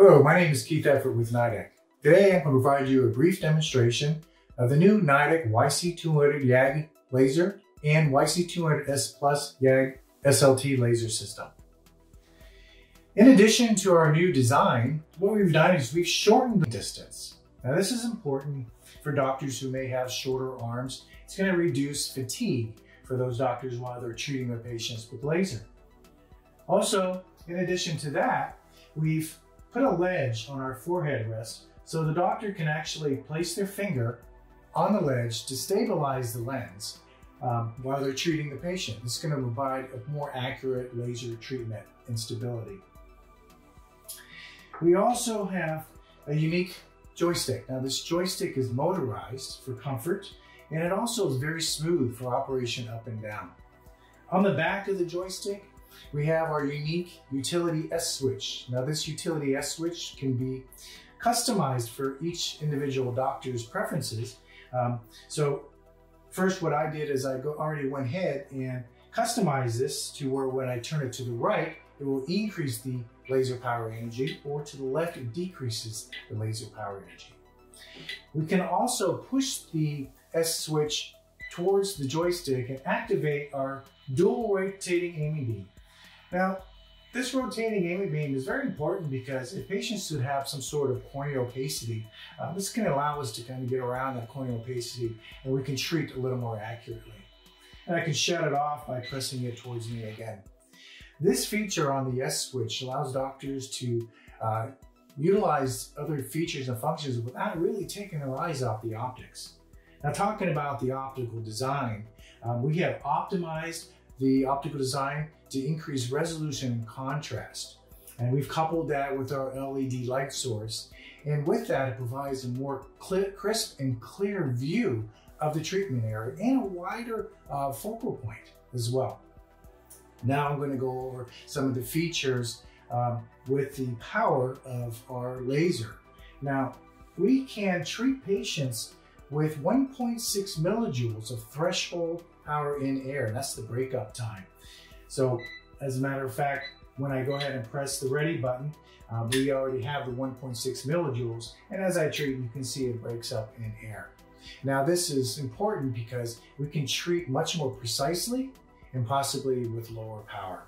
Hello, my name is Keith Effort with NIDEK. Today I'm going to provide you a brief demonstration of the new NIDEK YC200 YAG laser and YC200S Plus YAG SLT laser system. In addition to our new design, what we've done is we've shortened the distance. Now this is important for doctors who may have shorter arms. It's going to reduce fatigue for those doctors while they're treating their patients with laser. Also, in addition to that, we've put a ledge on our forehead rest so the doctor can actually place their finger on the ledge to stabilize the lens um, while they're treating the patient. Is going to provide a more accurate laser treatment and stability. We also have a unique joystick. Now this joystick is motorized for comfort and it also is very smooth for operation up and down. On the back of the joystick, we have our unique utility S switch. Now this utility S switch can be customized for each individual doctor's preferences. Um, so first what I did is I go, already went ahead and customized this to where when I turn it to the right, it will increase the laser power energy or to the left, it decreases the laser power energy. We can also push the S switch towards the joystick and activate our dual rotating aiming beam. Now, this rotating aiming beam is very important because if patients should have some sort of corneal opacity, uh, this can allow us to kind of get around that corneal opacity and we can treat a little more accurately. And I can shut it off by pressing it towards me again. This feature on the S switch allows doctors to uh, utilize other features and functions without really taking their eyes off the optics. Now talking about the optical design, um, we have optimized the optical design to increase resolution and contrast. And we've coupled that with our LED light source. And with that, it provides a more crisp and clear view of the treatment area and a wider uh, focal point as well. Now I'm going to go over some of the features um, with the power of our laser. Now, we can treat patients with 1.6 millijoules of threshold power in air. That's the breakup time. So as a matter of fact, when I go ahead and press the ready button, um, we already have the 1.6 millijoules. And as I treat, you can see it breaks up in air. Now this is important because we can treat much more precisely and possibly with lower power.